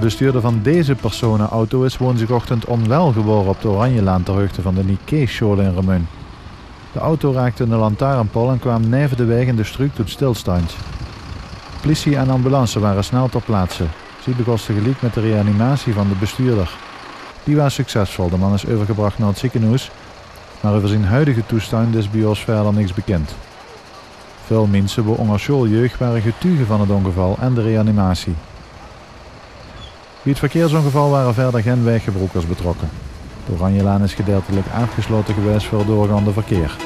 bestuurder van deze personenauto is woensdagochtend onwel geboren op de Oranjelaan ter hoogte van de Nikkei-school in Remun. De auto raakte een lantaarnpaal en kwam neven de weg in de struik tot stilstand. Politie en ambulance waren snel ter plaatse. Ze begonnen tegelijk met de reanimatie van de bestuurder. Die was succesvol, de man is overgebracht naar het ziekenhuis, maar over zijn huidige toestand is bij ons verder niks bekend. Veel mensen bij Ongerschool jeugd waren getuigen van het ongeval en de reanimatie. Bij het verkeersongeval waren verder geen weggebroekers betrokken. De Oranjelaan is gedeeltelijk afgesloten geweest voor het doorgaande verkeer.